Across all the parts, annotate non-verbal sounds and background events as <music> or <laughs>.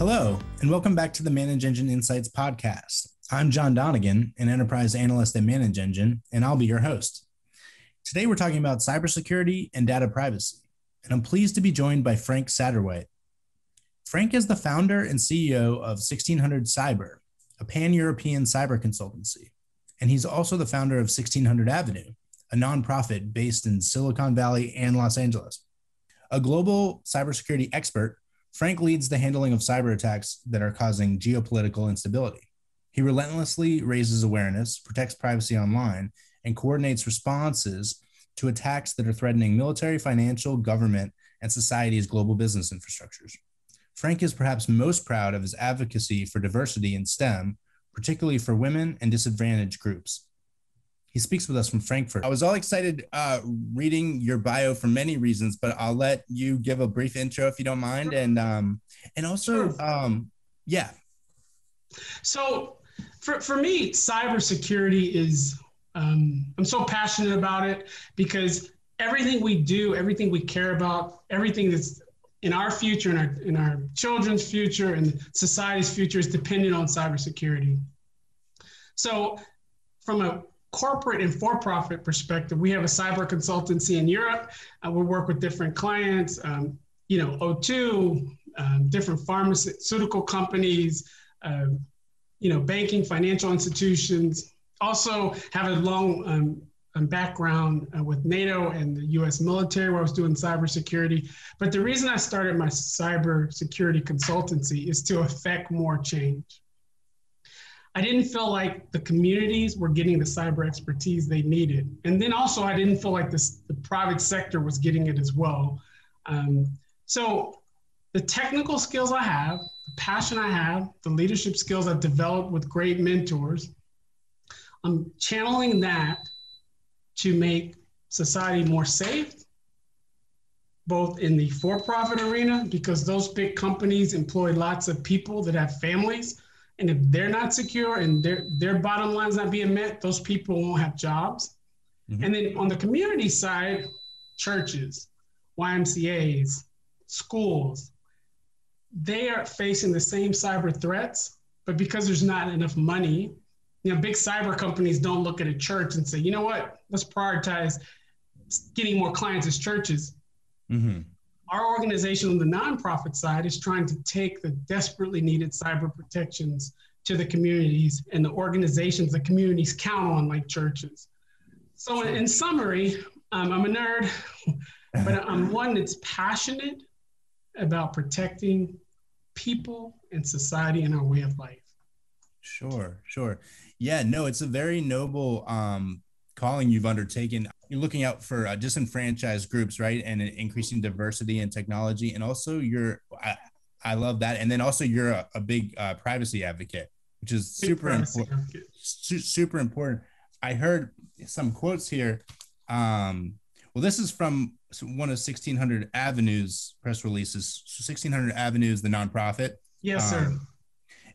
Hello, and welcome back to the ManageEngine Insights podcast. I'm John Donegan, an enterprise analyst at ManageEngine, and I'll be your host. Today, we're talking about cybersecurity and data privacy, and I'm pleased to be joined by Frank Satterwhite. Frank is the founder and CEO of 1600 Cyber, a pan European cyber consultancy, and he's also the founder of 1600 Avenue, a nonprofit based in Silicon Valley and Los Angeles. A global cybersecurity expert, Frank leads the handling of cyber attacks that are causing geopolitical instability. He relentlessly raises awareness, protects privacy online, and coordinates responses to attacks that are threatening military, financial, government, and society's global business infrastructures. Frank is perhaps most proud of his advocacy for diversity in STEM, particularly for women and disadvantaged groups. He speaks with us from Frankfurt. I was all excited uh, reading your bio for many reasons, but I'll let you give a brief intro if you don't mind, and um, and also, um, yeah. So, for for me, cybersecurity is um, I'm so passionate about it because everything we do, everything we care about, everything that's in our future, in our in our children's future, and society's future is dependent on cybersecurity. So, from a corporate and for-profit perspective, we have a cyber consultancy in Europe. Uh, we work with different clients, um, you know, O2, um, different pharmaceutical companies, uh, you know, banking, financial institutions. Also have a long um, um, background uh, with NATO and the U.S. military, where I was doing cybersecurity. But the reason I started my cybersecurity consultancy is to affect more change. I didn't feel like the communities were getting the cyber expertise they needed. And then also, I didn't feel like this, the private sector was getting it as well. Um, so, the technical skills I have, the passion I have, the leadership skills I've developed with great mentors, I'm channeling that to make society more safe, both in the for profit arena, because those big companies employ lots of people that have families and if they're not secure and their their bottom line's not being met, those people won't have jobs. Mm-hmm. And then on the community side, churches, YMCA's, schools, they are facing the same cyber threats, but because there's not enough money, you know, big cyber companies don't look at a church and say, you know what, let's prioritize getting more clients as churches. Mm-hmm our organization on the nonprofit side is trying to take the desperately needed cyber protections to the communities and the organizations the communities count on, like churches. So, in, in summary, um, I'm a nerd, <laughs> but I'm one that's passionate about protecting people and society and our way of life. Sure, sure. Yeah, no, it's a very noble um, calling you've undertaken you're looking out for uh, disenfranchised groups, right, and increasing diversity in technology, and also you're, I, I love that, and then also you're a, a big uh, privacy advocate, which is super important. Su- super important. I heard some quotes here. Um, well, this is from one of 1600 Avenues press releases. 1600 Avenues, the nonprofit. Yes, um, sir.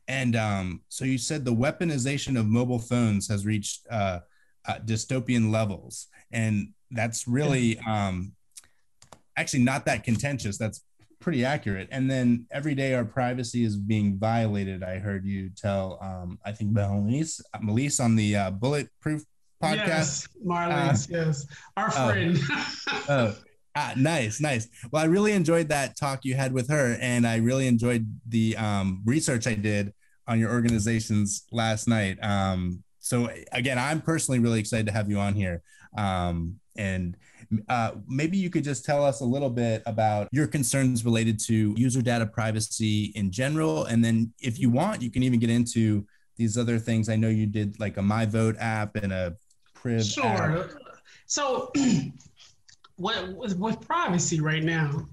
And um, so you said the weaponization of mobile phones has reached uh, uh, dystopian levels and that's really um, actually not that contentious. That's pretty accurate. And then every day our privacy is being violated. I heard you tell, um, I think Melise, Melise on the uh, Bulletproof podcast. Yes, Marlise, uh, yes, our oh. friend. <laughs> oh, ah, nice, nice. Well, I really enjoyed that talk you had with her, and I really enjoyed the um, research I did on your organizations last night. Um, so again, I'm personally really excited to have you on here. Um, and uh, maybe you could just tell us a little bit about your concerns related to user data privacy in general. And then if you want, you can even get into these other things. I know you did like a My Vote app and a Priv. Sure. App. So <clears throat> what with, with privacy right now,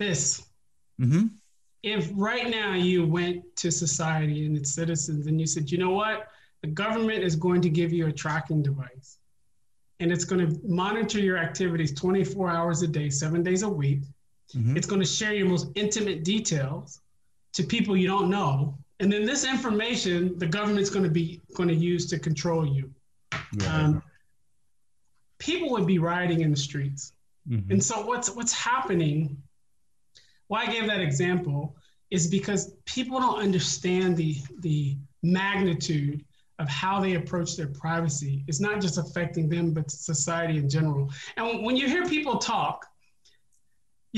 this. Mm-hmm. If right now you went to society and its citizens and you said, you know what, the government is going to give you a tracking device and it's going to monitor your activities 24 hours a day, seven days a week. Mm-hmm. It's going to share your most intimate details to people you don't know. And then this information, the government's going to be going to use to control you. Um, people would be rioting in the streets. Mm-hmm. And so what's what's happening? Why I gave that example is because people don't understand the the magnitude of how they approach their privacy. It's not just affecting them, but society in general. And when you hear people talk,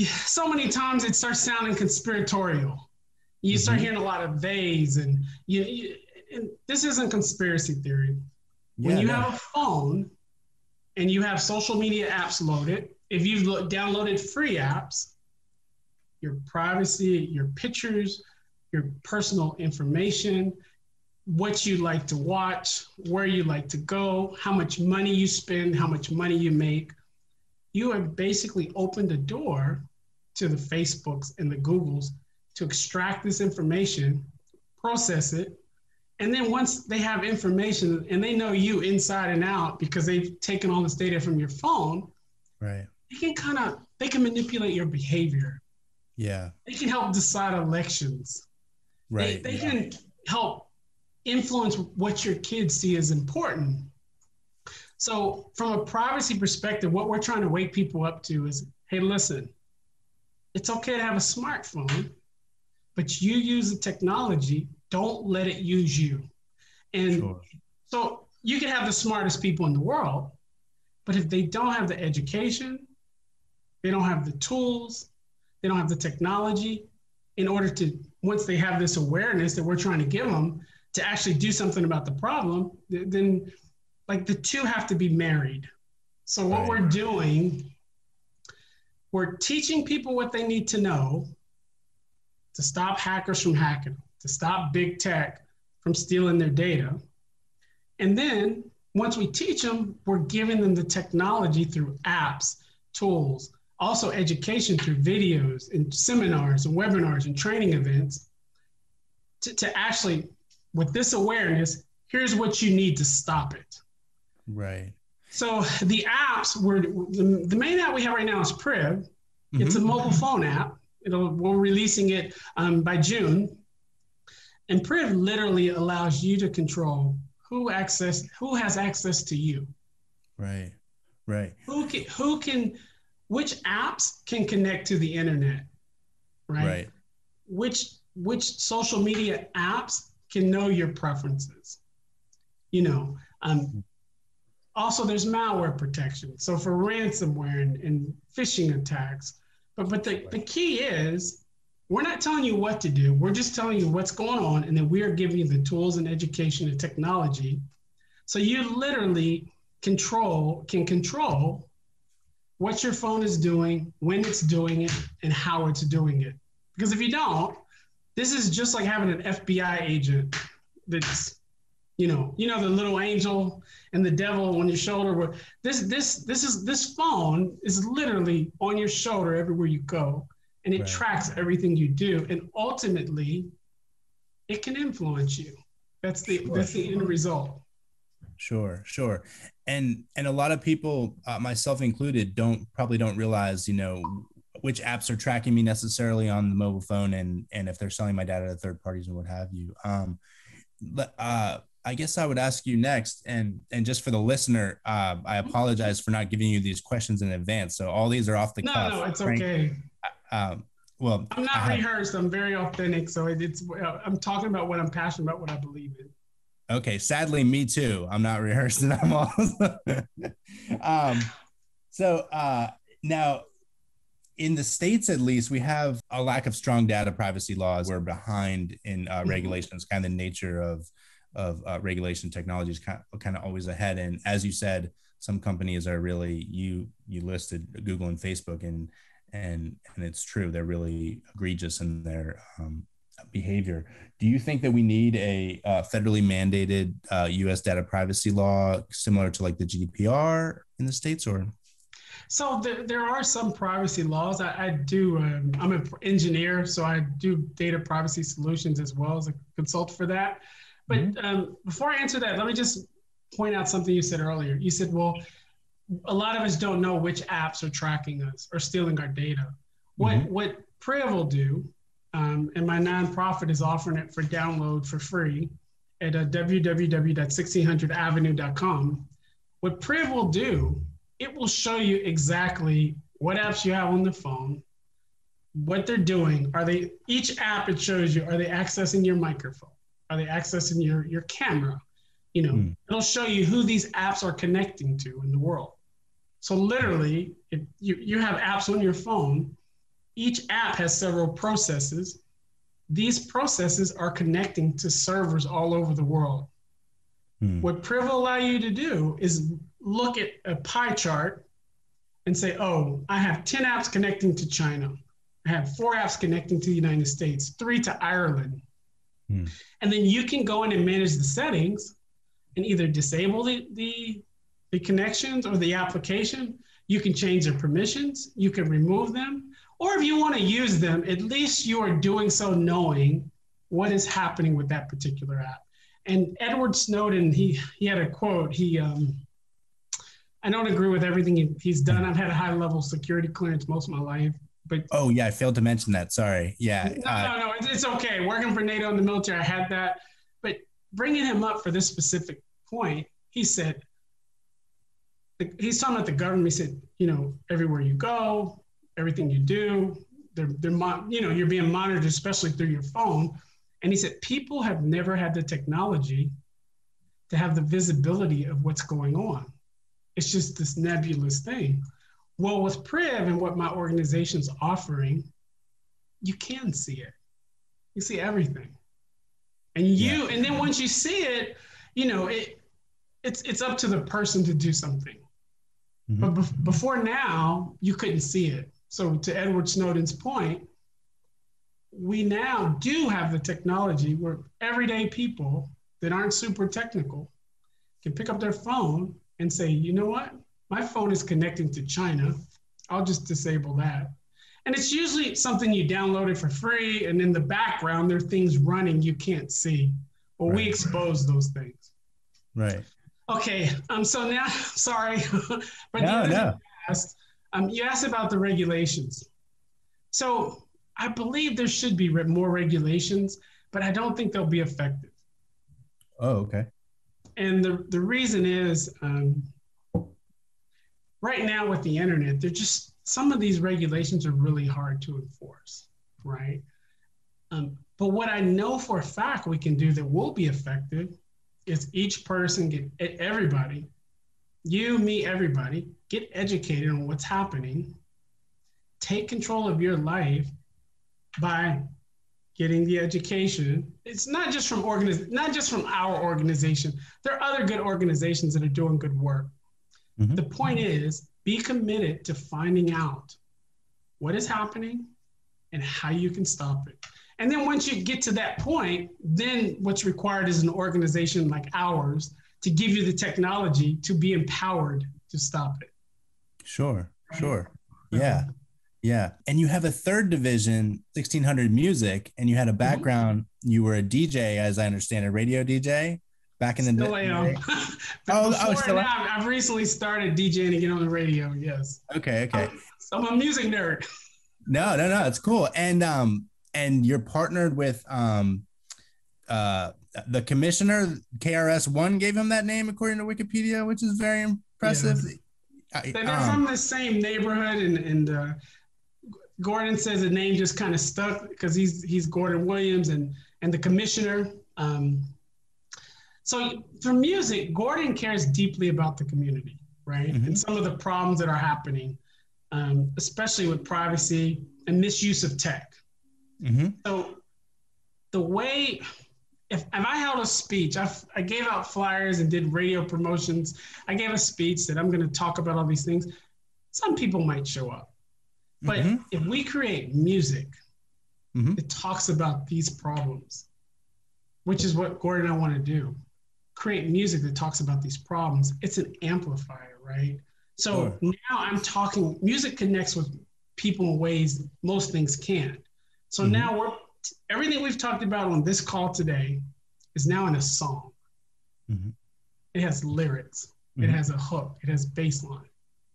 so many times it starts sounding conspiratorial. You mm-hmm. start hearing a lot of theys, and you, you and this isn't conspiracy theory. Yeah, when you no. have a phone and you have social media apps loaded, if you've lo- downloaded free apps, your privacy, your pictures, your personal information, what you like to watch, where you like to go, how much money you spend, how much money you make. You have basically opened the door to the Facebooks and the Googles to extract this information, process it, and then once they have information and they know you inside and out because they've taken all this data from your phone, right? They can kind of they can manipulate your behavior. Yeah. They can help decide elections. Right. They, they yeah. can help influence what your kids see as important. So, from a privacy perspective, what we're trying to wake people up to is hey, listen, it's okay to have a smartphone, but you use the technology, don't let it use you. And sure. so you can have the smartest people in the world, but if they don't have the education, they don't have the tools, they don't have the technology in order to, once they have this awareness that we're trying to give them to actually do something about the problem, then like the two have to be married. So what right. we're doing, we're teaching people what they need to know to stop hackers from hacking, to stop big tech from stealing their data. And then once we teach them, we're giving them the technology through apps, tools, also education through videos and seminars and webinars and training events to, to actually, with this awareness, here's what you need to stop it. Right. So the apps were the, the main app we have right now is Priv. Mm-hmm. It's a mobile phone app. It'll, we're releasing it um, by June. And Priv literally allows you to control who access who has access to you. Right. Right. Who can who can which apps can connect to the internet, right? Right. Which which social media apps know your preferences? You know, um, also there's malware protection. So for ransomware and, and phishing attacks. But but the, the key is we're not telling you what to do. We're just telling you what's going on, and then we are giving you the tools and education and technology. So you literally control can control what your phone is doing, when it's doing it, and how it's doing it. Because if you don't, this is just like having an FBI agent that's, you know, you know the little angel and the devil on your shoulder. Where This this this is this phone is literally on your shoulder everywhere you go, and it right. tracks everything you do, and ultimately, it can influence you. That's the sure. that's the end result. Sure, sure and and a lot of people uh, myself included don't probably don't realize you know which apps are tracking me necessarily on the mobile phone and and if they're selling my data to third parties and what have you um uh I guess I would ask you next, and and just for the listener, uh, I apologize for not giving you these questions in advance. So all these are off the no, cuff. No, it's Frank. okay. Uh, um, well, I'm not have, rehearsed. I'm very authentic. So it, it's I'm talking about what I'm passionate about, what I believe in. Okay, sadly, me too. I'm not rehearsing. <laughs> I'm all. <laughs> um, so uh, now, in the states, at least, we have a lack of strong data privacy laws. We're behind in uh, mm-hmm. regulations. Kind of the nature of of uh, regulation technologies kind of, kind of always ahead. And as you said, some companies are really you you listed Google and Facebook, and and and it's true. They're really egregious in their um, behavior. Do you think that we need a uh, federally mandated uh, U.S. data privacy law similar to like the GDPR in the states, or? So there, there are some privacy laws. I, I do. Um, I'm an engineer, so I do data privacy solutions as well as a consultant for that. But mm-hmm. um, before I answer that, let me just point out something you said earlier. You said, "Well, a lot of us don't know which apps are tracking us or stealing our data." What mm-hmm. what Priv will do um, and my nonprofit is offering it for download for free at uh, www.1600avenue.com. What Priv will do, it will show you exactly what apps you have on the phone, what they're doing. Are they each app it shows you, are they accessing your microphone? Are they accessing your your camera? You know, mm. it'll show you who these apps are connecting to in the world. So literally, if you, you have apps on your phone, each app has several processes. These processes are connecting to servers all over the world. Hmm. What Priv will allow you to do is look at a pie chart and say, oh, I have 10 apps connecting to China. I have four apps connecting to the United States, three to Ireland. Hmm. And then you can go in and manage the settings and either disable the, the, the connections or the application. You can change their permissions, you can remove them, or if you want to use them, at least you are doing so knowing what is happening with that particular app. And Edward Snowden, he he had a quote. He um, I don't agree with everything he's done. I've had a high level security clearance most of my life. But oh yeah, I failed to mention that. Sorry. Yeah. No, uh, no, no. It's, it's okay. Working for NATO in the military, I had that. But bringing him up for this specific point, he said, he's talking about the government. He said, you know, everywhere you go, everything you do. They're, they're you know, you're being monitored, especially through your phone. And he said, people have never had the technology to have the visibility of what's going on. It's just this nebulous thing. Well, with Priv and what my organization's offering, you can see it. You see everything. And you, yeah. and then once you see it, you know, it it's it's up to the person to do something. Mm-hmm. But be- before now, you couldn't see it. So, to Edward Snowden's point, we now do have the technology where everyday people that aren't super technical can pick up their phone and say, you know what? My phone is connecting to China. I'll just disable that. And it's usually something you downloaded for free, and in the background, there are things running you can't see. Well, right. we expose those things. Right. Okay. Um. So now, <laughs> sorry, <laughs> but no, no. Asked, um, you asked about the regulations. So I believe there should be more regulations, but I don't think they'll be effective. Oh, okay. And the, the reason is um, right now with the internet, they're just some of these regulations are really hard to enforce, right? Um, but what I know for a fact we can do that will be effective is each person get everybody you, me, everybody, get educated on what's happening. Take control of your life by getting the education. It's not just from organiz- not just from our organization. There are other good organizations that are doing good work. Mm-hmm. The point is, be committed to finding out what is happening and how you can stop it. And then once you get to that point, then what's required is an organization like ours to give you the technology to be empowered to stop it. Sure, sure. Yeah. Yeah. And you have a third division, 1600 music, and you had a mm-hmm. background. Mm-hmm. You were a DJ, as I understand, a radio DJ back in the still day. Am. <laughs> oh, oh, still I've recently started DJing again on the radio. Yes. Okay. Okay. I'm, I'm a music nerd. <laughs> no, no, no. It's cool. And, um, and you're partnered with, um, uh, the commissioner KRS One gave him that name according to Wikipedia, which is very impressive. Yes. They're um, from the same neighborhood, and and uh, Gordon says the name just kind of stuck because he's he's Gordon Williams and and the commissioner. Um, so for music, Gordon cares deeply about the community, right? Mm-hmm. And some of the problems that are happening, um, especially with privacy and misuse of tech. Mm-hmm. So the way if, if I held a speech, I, I gave out flyers and did radio promotions. I gave a speech that I'm going to talk about all these things. Some people might show up. But mm-hmm. if we create music mm-hmm. that talks about these problems, which is what Gordon and I want to do, create music that talks about these problems, it's an amplifier, right? So sure. now I'm talking, music connects with people in ways most things can't. So mm-hmm. now we're everything we've talked about on this call today is now in a song. Mm-hmm. It has lyrics, mm-hmm. it has a hook, it has bass line.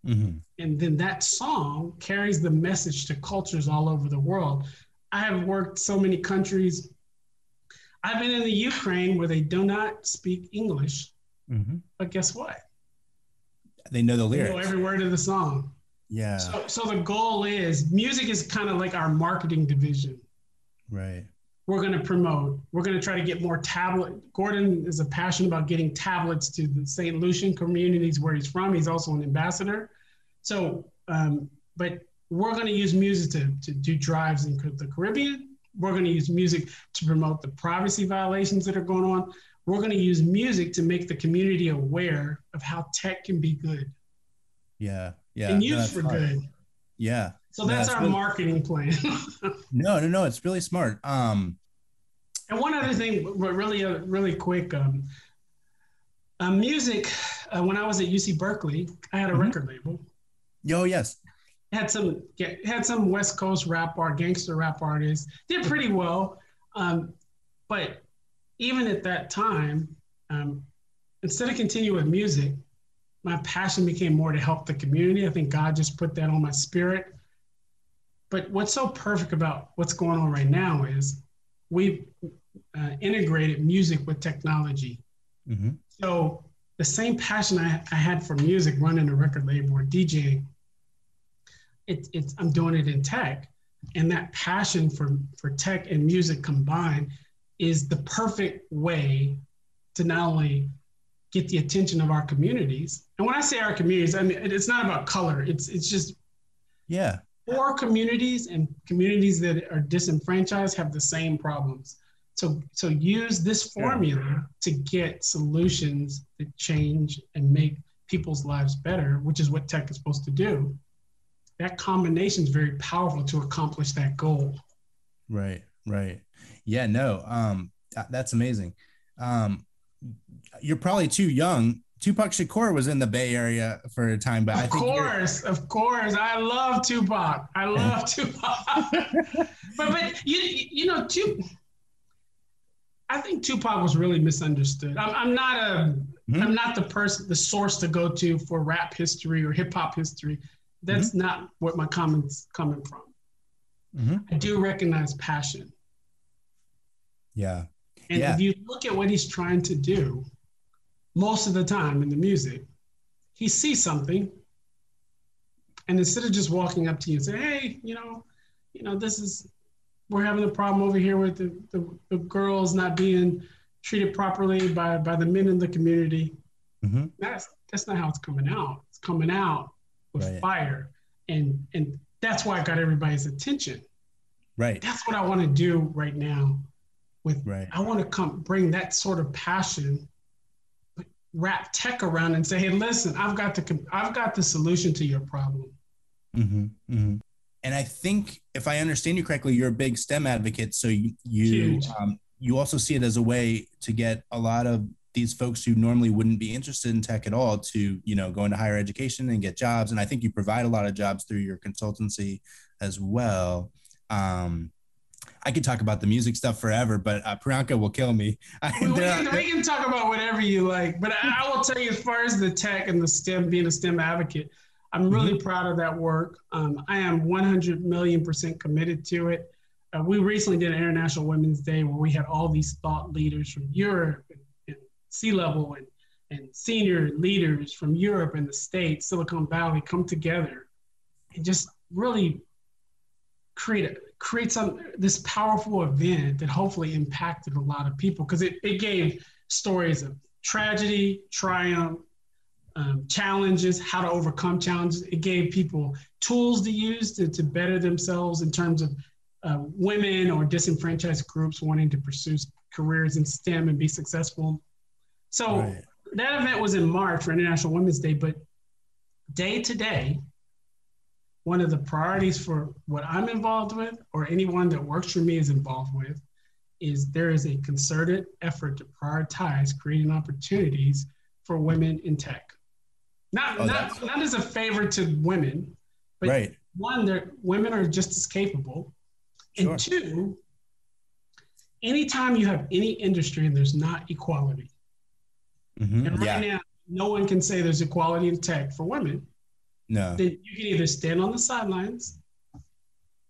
Mm-hmm. And then that song carries the message to cultures all over the world. I have worked so many countries. I've been in the Ukraine where they do not speak English. Mm-hmm. But guess what? They know the lyrics. They know every word of the song. Yeah. So, so the goal is music is kind of like our marketing division. Right. We're going to promote. We're going to try to get more tablet. Gordon is a passion about getting tablets to the St. Lucian communities where he's from. He's also an ambassador. So, um, but we're going to use music to, to do drives in the Caribbean. We're going to use music to promote the privacy violations that are going on. We're going to use music to make the community aware of how tech can be good. Yeah. Yeah. And used no, for good. Yeah. So that's, no, our really, marketing plan. <laughs> no, no, no. It's really smart. Um, and one other thing, really, uh, really quick. Um, uh, music. Uh, when I was at UC Berkeley, I had a mm-hmm. record label. Oh yes. Had some had some West Coast rap art, gangster rap artists. Did pretty well, um, but even at that time, um, instead of continue with music, my passion became more to help the community. I think God just put that on my spirit. But what's so perfect about what's going on right now is we've uh, integrated music with technology. Mm-hmm. So the same passion I, I, had for music, running a record label or DJing, it, it's I'm doing it in tech, and that passion for for tech and music combined is the perfect way to not only get the attention of our communities. And when I say our communities, I mean it's not about color. It's it's just yeah. Poor communities and communities that are disenfranchised have the same problems. So so use this formula to get solutions that change and make people's lives better, which is what tech is supposed to do. That combination is very powerful to accomplish that goal. Right, right. Yeah, no, um, that's amazing. Um, you're probably too young. Tupac Shakur was in the Bay Area for a time, but of I think course, of course, I love Tupac. I love <laughs> Tupac. <laughs> but but you you know Tupac. I think Tupac was really misunderstood. I'm, I'm not a mm-hmm. I'm not the person the source to go to for rap history or hip hop history. That's mm-hmm. not what my comments coming from. Mm-hmm. I do recognize passion. Yeah. And yeah. if you look at what he's trying to do, most of the time in the music, he sees something, and instead of just walking up to you and say, "Hey, you know, you know, this is we're having a problem over here with the, the, the girls not being treated properly by by the men in the community," mm-hmm. that's that's not how it's coming out. It's coming out with right. fire, and and that's why I got everybody's attention. Right. That's what I want to do right now with right. I want to come bring that sort of passion, wrap tech around and say, hey, listen, I've got the I've got the solution to your problem. Mm-hmm, mm-hmm. And I think if I understand you correctly, you're a big STEM advocate. So you you, um, you also see it as a way to get a lot of these folks who normally wouldn't be interested in tech at all to you know go into higher education and get jobs and i think you provide a lot of jobs through your consultancy as well um, I could talk about the music stuff forever, but uh, Priyanka will kill me. <laughs> we, we, can, we, can, talk about whatever you like, but I, I, will tell you, as far as the tech and the STEM, being a STEM advocate, I'm really mm-hmm. proud of that work. Um, I am 100 million percent committed to it. Uh, we recently did an International Women's Day where we had all these thought leaders from Europe and, and C-level and, and senior leaders from Europe and the States, Silicon Valley, come together and just really create a, create some this powerful event that hopefully impacted a lot of people because it, it gave stories of tragedy, triumph, um, challenges, how to overcome challenges. It gave people tools to use to, to better themselves in terms of uh, women or disenfranchised groups wanting to pursue careers in STEM and be successful. So right. that event was in March for International Women's Day, but day to day, one of the priorities for what I'm involved with, or anyone that works for me is involved with, is there is a concerted effort to prioritize creating opportunities for women in tech. Not oh, not, not as a favor to women, but right. one, women are just as capable, and sure. two, anytime you have any industry and there's not equality, mm-hmm. and right yeah. now no one can say there's equality in tech for women no. Then you can either stand on the sidelines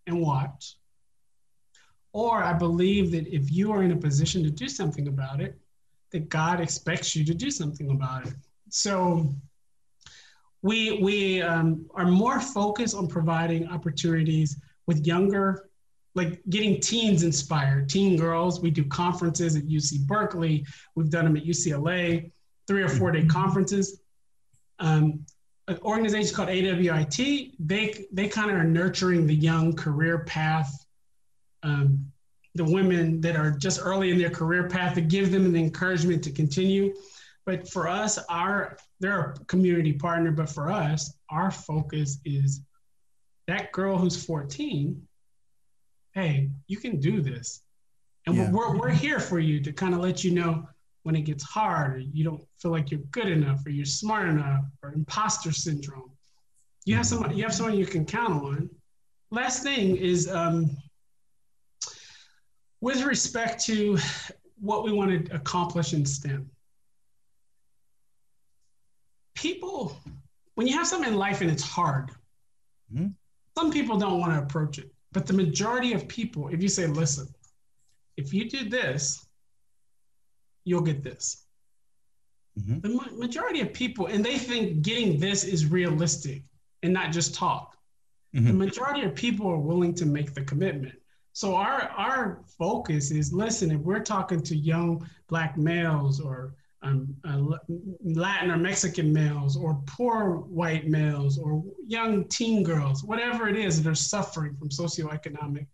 and watch, or I believe that if you are in a position to do something about it, that God expects you to do something about it. So we we um, are more focused on providing opportunities with younger like getting teens inspired teen girls we do conferences at uc berkeley we've done them at ucla three or four day mm-hmm. conferences um, an organization called awit they they kind of are nurturing the young career path um, the women that are just early in their career path to give them an encouragement to continue but for us, our they're a community partner, but for us, our focus is that girl who's 14. Hey, you can do this, and yeah. we're we're here for you to kind of let you know when it gets hard, or you don't feel like you're good enough, or you're smart enough, or imposter syndrome. You have someone you have someone you can count on. Last thing is um, with respect to what we want to accomplish in STEM people, when you have something in life and it's hard, mm-hmm. some people don't want to approach it. But the majority of people, if you say, listen, if you do this, you'll get this. Mm-hmm. The ma- majority of people, and they think getting this is realistic and not just talk. Mm-hmm. The majority of people are willing to make the commitment. So our our focus is listen, if we're talking to young black males or um, uh, Latin or Mexican males or poor white males or young teen girls, whatever it is that are suffering from socioeconomic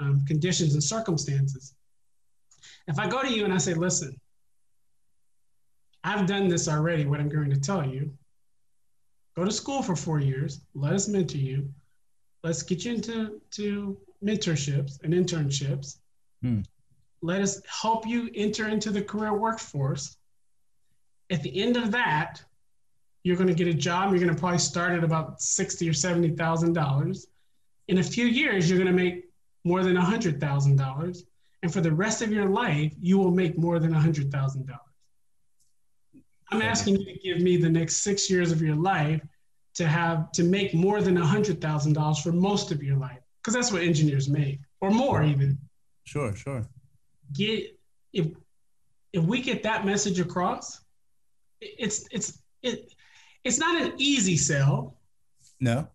um, conditions and circumstances. If I go to you and I say, listen, I've done this already, what I'm going to tell you, go to school for four years, let us mentor you, let's get you into to mentorships and internships. Hmm. Let us help you enter into the career workforce at the end of that, you're going to get a job. You're going to probably start at about sixty or seventy thousand dollars. In a few years, you're going to make more than a hundred thousand dollars, and for the rest of your life, you will make more than a hundred thousand dollars. I'm asking you to give me the next six years of your life to have to make more than a hundred thousand dollars for most of your life, because that's what engineers make, or more even. Sure, sure. Get if if we get that message across, it's it's it it's not an easy sell. No.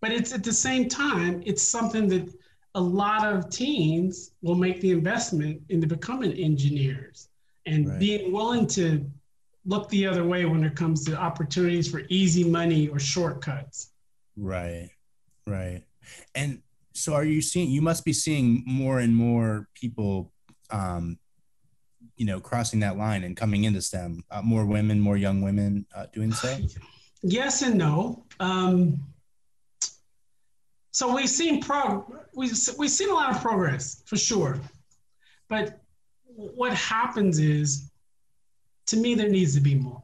But it's at the same time, it's something that a lot of teens will make the investment into becoming engineers and right. being willing to look the other way when it comes to opportunities for easy money or shortcuts. Right. Right. And so are you seeing you must be seeing more and more people um, you know crossing that line and coming into STEM? Uh, more women, more young women uh, doing so. <sighs> Yes and no. Um, so we've seen prog we we've seen a lot of progress for sure, but what happens is, to me, there needs to be more.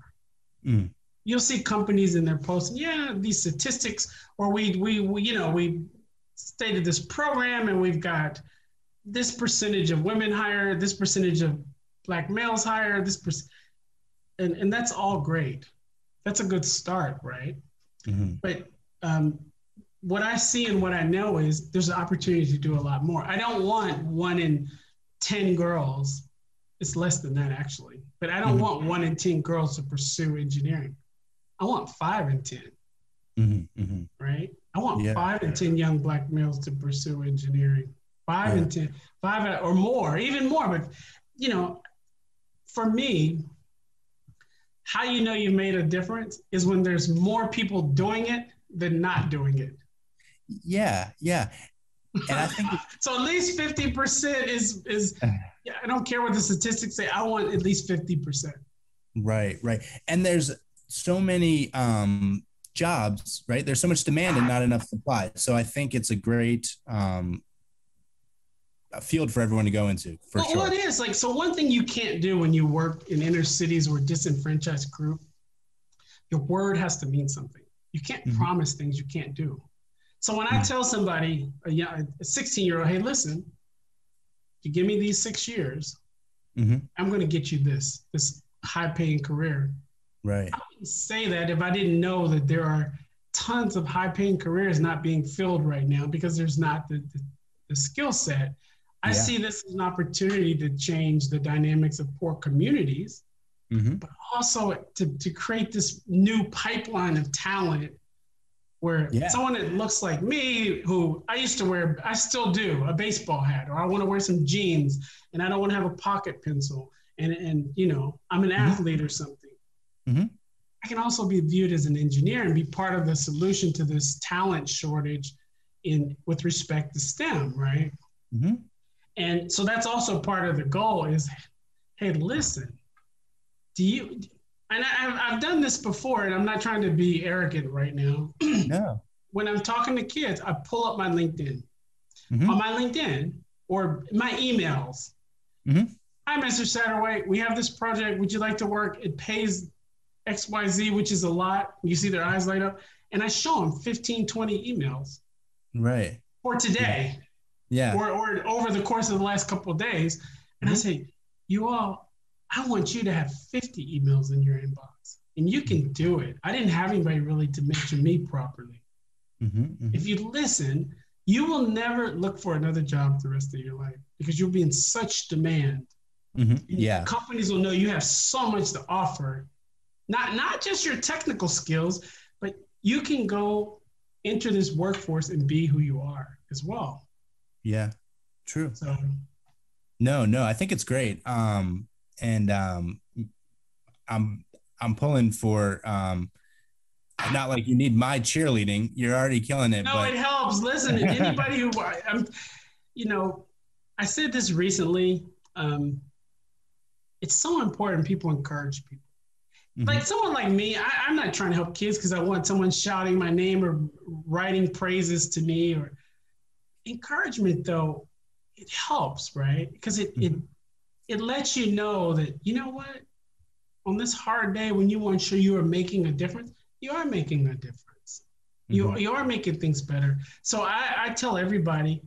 Mm. You'll see companies in their posts, yeah, these statistics, or we, we we you know we stated this program and we've got this percentage of women hired, this percentage of black males higher, this person, and, and that's all great. That's a good start, right? Mm-hmm. But um, what I see and what I know is there's an opportunity to do a lot more. I don't want one in 10 girls. It's less than that actually, but I don't mm-hmm. want one in 10 girls to pursue engineering. I want five in 10. Mm-hmm. mm-hmm. Right? I want yeah. five in 10 young black males to pursue engineering. Five yeah. and 10, five or more, even more. But, you know, for me, how you know you've made a difference is when there's more people doing it than not doing it. Yeah, yeah. And I think <laughs> so at least 50% is is yeah, I don't care what the statistics say, I want at least 50%. Right, right. And there's so many um jobs, right? There's so much demand and not enough supply. So I think it's a great um field for everyone to go into for well, sure. Well, it is like so. One thing you can't do when you work in inner cities or disenfranchised group, your word has to mean something. You can't mm-hmm. promise things you can't do. So when. I tell somebody, a, a 16 year old, hey, listen, you give me these six years, mm-hmm. I'm going to get you this this high paying career. Right. I wouldn't say that if I didn't know that there are tons of high paying careers not being filled right now because there's not the, the, the skill set I yeah. see this as an opportunity to change the dynamics of poor communities mm-hmm. but also to, to create this new pipeline of talent where yeah. someone that looks like me, who I used to wear, I still do a baseball hat, or I want to wear some jeans and I don't want to have a pocket pencil, and and you know I'm an mm-hmm. athlete or something. Mm-hmm. I can also be viewed as an engineer and be part of the solution to this talent shortage in with respect to STEM, right? Mm-hmm. And so that's also part of the goal is, hey, listen, do you? And I, I've done this before, and I'm not trying to be arrogant right now. <clears throat> no. When I'm talking to kids, I pull up my LinkedIn. Mm-hmm. On my LinkedIn or my emails. Mm-hmm. Hi, Mr. Satterwhite. We have this project. Would you like to work? It pays XYZ, which is a lot. You see their eyes light up. And I show them 15, 20 emails. Right. For today. Yeah. Or, or over the course of the last couple of days. And mm-hmm. I say, you all, I want you to have 50 emails in your inbox. And you can do it. I didn't have anybody really to mention me properly. Mm-hmm, mm-hmm. If you listen, you will never look for another job the rest of your life because you'll be in such demand. Mm-hmm. Yeah. Companies will know you have so much to offer not not just your technical skills, but you can go enter this workforce and be who you are as well. Yeah, true. So, no, no, I think it's great. Um, and um, I'm I'm pulling for um, not like you need my cheerleading. You're already killing it. No, but... it helps. Listen, anybody who I'm, you know, I said this recently. Um, it's so important people encourage people. Mm-hmm. Like someone like me, I, I'm not trying to help kids because I want someone shouting my name or writing praises to me or encouragement though, it helps, right? Because it mm-hmm. it it lets you know that, you know what? On this hard day when you want to show you are making a difference, you are making a difference. Mm-hmm. You, you are making things better. So I, I tell everybody,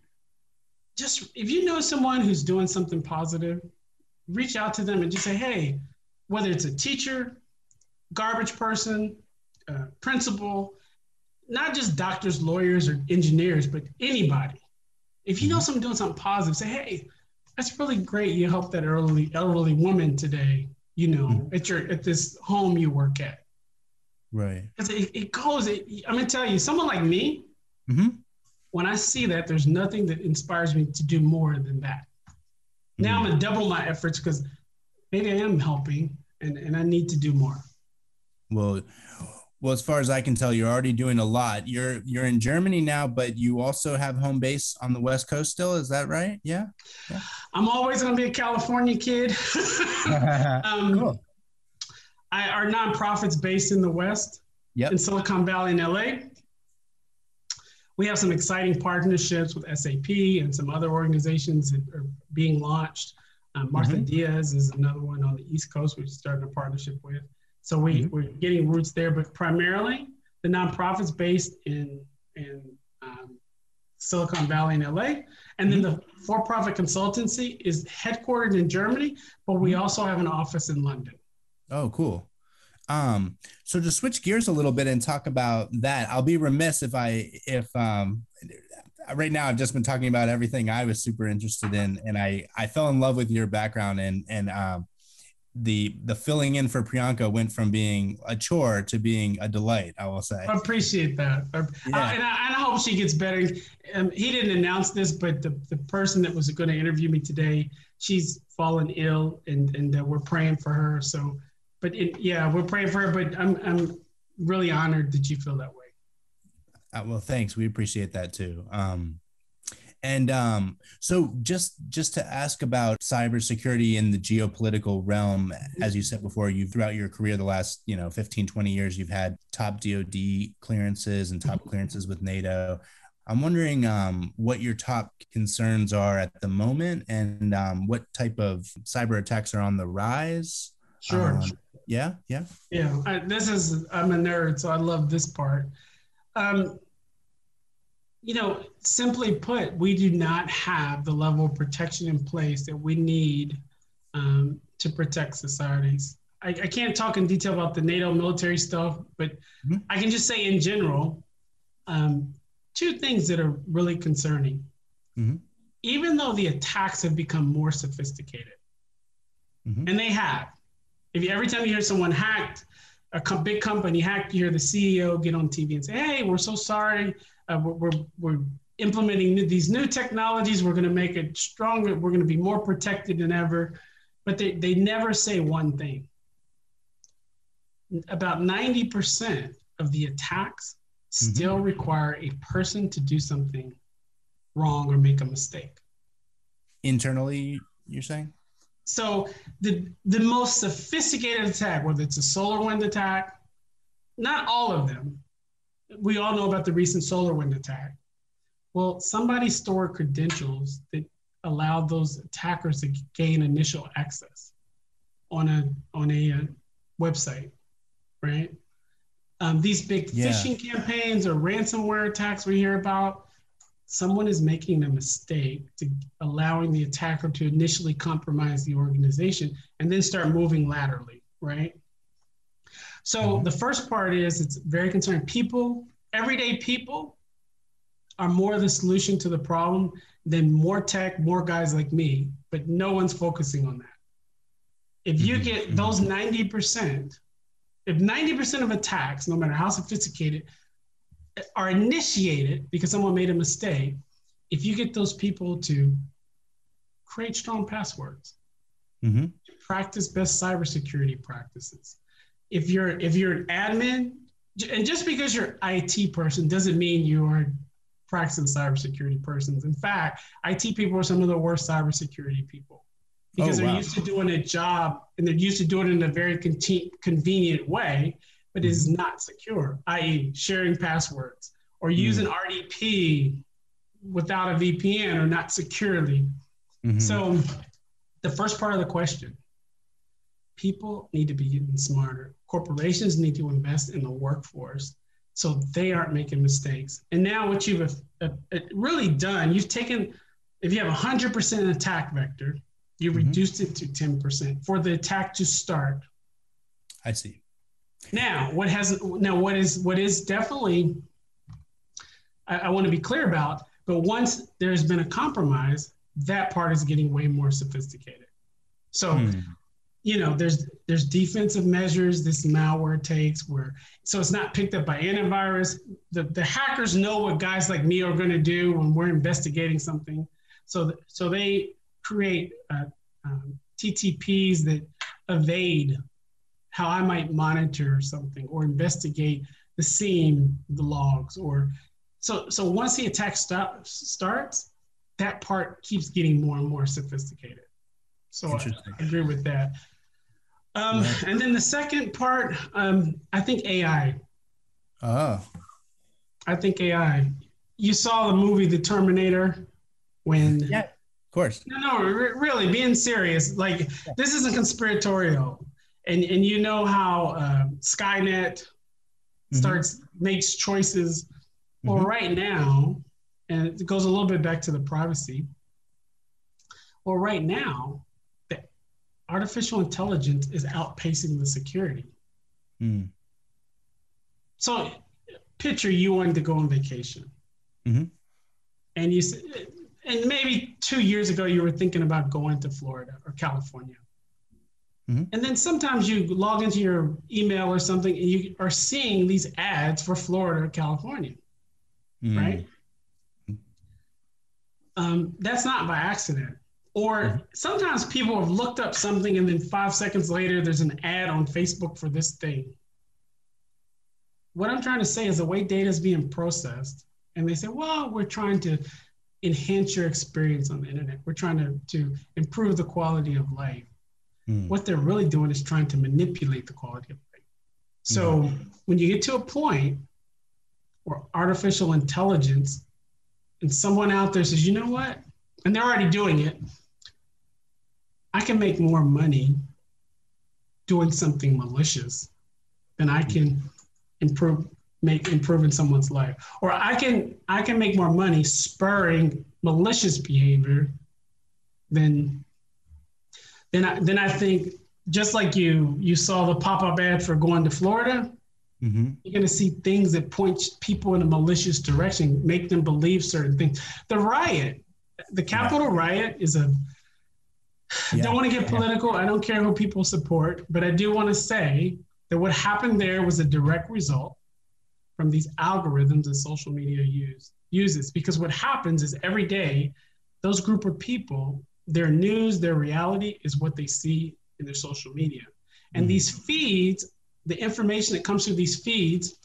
just if you know someone who's doing something positive, reach out to them and just say, hey, whether it's a teacher, garbage person, uh, principal, not just doctors, lawyers, or engineers, but anybody. If you know mm-hmm. someone doing something positive, say, hey, that's really great. You helped that elderly elderly woman today, you know, mm-hmm. at your at this home you work at. Right. Because it, it goes, it, I'm gonna tell you, someone like me, mm-hmm. when I see that, there's nothing that inspires me to do more than that. Now I'm gonna mm-hmm. double my efforts because maybe I am helping and, and I need to do more. Well, well, as far as I can tell, you're already doing a lot. You're you're in Germany now, but you also have home base on the West Coast still. Is that right? Yeah. yeah. I'm always going to be a California kid. <laughs> um, cool. I, our nonprofit's based in the West, yep. in Silicon Valley in LA. We have some exciting partnerships with SAP and some other organizations that are being launched. Um, Martha mm-hmm. Diaz is another one on the East Coast, which starting a partnership with. So we, mm-hmm. we're getting roots there, but primarily the nonprofits based in, in um, Silicon Valley in LA. And then mm-hmm. the for profit consultancy is headquartered in Germany, but we mm-hmm. also have an office in London. Oh, cool. Um, so to switch gears a little bit and talk about that, I'll be remiss if I, if, um, right now I've just been talking about everything I was super interested in, and I, I fell in love with your background and, and, um, the the filling in for Priyanka went from being a chore to being a delight. I will say. I appreciate that, yeah. uh, and, I, and, I, hope she gets better. Um, he didn't announce this, but the, the person that was going to interview me today, she's fallen ill, and and uh, we're praying for her. So, but it, yeah, we're praying for her. But I'm I'm really honored that you feel that way. Uh, well, thanks. We appreciate that too. Um, and um, so just just to ask about cybersecurity in the geopolitical realm, as you said before, you throughout your career, the last, you know, 15, 20 years, you've had top DOD clearances and top clearances with NATO. I'm wondering um, what your top concerns are at the moment and um, what type of cyber attacks are on the rise. Sure. Um, yeah, yeah. Yeah. I, this is, I'm a nerd, so I love this part. Um, you know, simply put, we do not have the level of protection in place that we need um, to protect societies. I, I, can't talk in detail about the NATO military stuff, but mm-hmm. I can just say in general, um, two things that are really concerning. Mm-hmm. Even though the attacks have become more sophisticated, mm-hmm. and they have, If you, every time you hear someone hacked, a com- big company hacked, you hear the CEO get on TV and say, "Hey, we're so sorry. Uh, we're, we're, we're implementing new, these new technologies. We're going to make it stronger. We're going to be more protected than ever." But they, they never say one thing. About 90% of the attacks mm-hmm. still require a person to do something wrong or make a mistake. Internally, you're saying? So the the most sophisticated attack, whether it's a SolarWind attack, not all of them. We all know about the recent SolarWind attack. Well, somebody stored credentials that allowed those attackers to gain initial access on a on a, a uh, website, right? Um, these big yeah. phishing campaigns or ransomware attacks we hear about, someone is making a mistake to allowing the attacker to initially compromise the organization and then start moving laterally, right? So mm-hmm. the first part is it's very concerning. People, everyday people, are more the solution to the problem than more tech, more guys like me, but no one's focusing on that. If you mm-hmm. get those 90%, mm-hmm. if 90% of attacks, no matter how sophisticated, are initiated because someone made a mistake, if you get those people to create strong passwords, mm-hmm. practice best cybersecurity practices. If you're if you're an admin, and just because you're an IT person doesn't mean you're practicing cybersecurity persons. In fact, IT people are some of the worst cybersecurity people because oh, they're used to doing a job and they're used to doing it in a very con- convenient way but is mm-hmm. not secure, i.e., sharing passwords or mm-hmm. using RDP without a VPN or not securely. Mm-hmm. So, the first part of the question people need to be getting smarter. Corporations need to invest in the workforce so they aren't making mistakes. And now, what you've uh, uh, really done, you've taken, if you have 100% attack vector, you mm-hmm. reduced it to 10% for the attack to start. I see. Now, what has now what is what is definitely I, I want to be clear about, but once there's been a compromise, that part is getting way more sophisticated. So, hmm. You know, there's there's defensive measures this malware takes where so it's not picked up by antivirus. The the hackers know what guys like me are going to do when we're investigating something. So so they create uh, um, TTPs that evade how I might monitor something or investigate the scene, the logs, or so. So once the attack stop, starts, that part keeps getting more and more sophisticated. So I, I agree with that. Um, yeah. And then the second part, um, I think AI. Oh. I think AI. You saw the movie The Terminator when. Yeah, of course. No, no, really, being serious. Like, this isn't conspiratorial and and you know how uh, Skynet mm-hmm. starts makes choices. Well, mm-hmm. right now, and it goes a little bit back to the privacy. Well, right now, artificial intelligence is outpacing the security. Mm. So, picture you wanted to go on vacation, mm-hmm. and you and maybe two years ago you were thinking about going to Florida or California. Mm-hmm. And then sometimes you log into your email or something and you are seeing these ads for Florida or California, mm-hmm. right? Um, that's not by accident. Or mm-hmm. sometimes people have looked up something and then five seconds later there's an ad on Facebook for this thing. What I'm trying to say is the way data is being processed, and they say, well, we're trying to enhance your experience on the internet. We're trying to, to improve the quality of life. Mm. What they're really doing is trying to manipulate the quality of life. So mm. when you get to a point where artificial intelligence and someone out there says, you know what? And they're already doing it. I can make more money doing something malicious than I can improve make improve in someone's life. Or I can I can make more money spurring malicious behavior than then I, then I think just like you you saw the pop-up ad for going to Florida, mm-hmm. you're going to see things that point people in a malicious direction, make them believe certain things. The riot, the Capitol riot, is a Yeah. Don't want to get political. I don't care who people support, but I do want to say that what happened there was a direct result from these algorithms that social media use uses. Because what happens is every day, those group of people, their news, their reality is what they see in their social media. And mm-hmm. these feeds, the information that comes through these feeds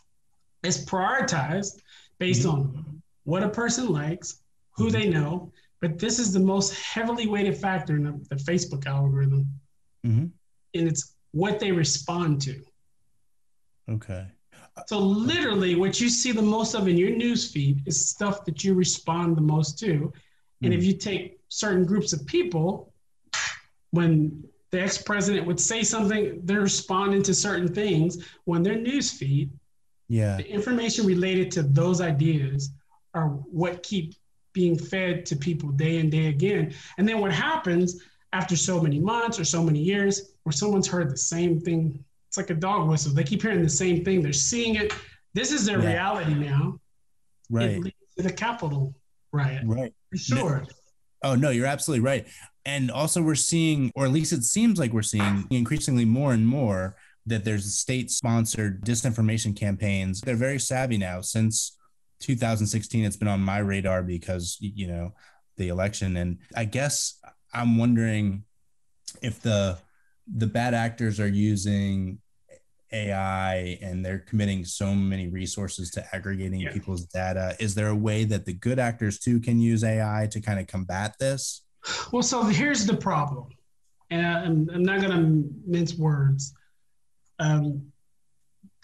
is prioritized based mm-hmm. on what a person likes, who mm-hmm. they know. But this is the most heavily weighted factor in the, the Facebook algorithm. Mm-hmm. And it's what they respond to. Okay. So literally what you see the most of in your news feed is stuff that you respond the most to. And mm. if you take certain groups of people, when the ex-president would say something, they're responding to certain things when their news feed. Yeah. The information related to those ideas are what keep being fed to people day and day again. And then what happens after so many months or so many years where someone's heard the same thing it's like a dog whistle. They keep hearing the same thing. They're seeing it. This is their yeah. reality now. Right. It leads to the Capitol riot. Right. For sure. No. Oh no, you're absolutely right. And also we're seeing, or at least it seems like we're seeing increasingly more and more that there's state-sponsored disinformation campaigns. They're very savvy now. Since 2016, it's been on my radar because you know the election, and I guess I'm wondering if the the bad actors are using AI and they're committing so many resources to aggregating yeah. people's data. Is there a way that the good actors too can use AI to kind of combat this? Well, so here's the problem, and I'm, I'm not going to mince words. Um,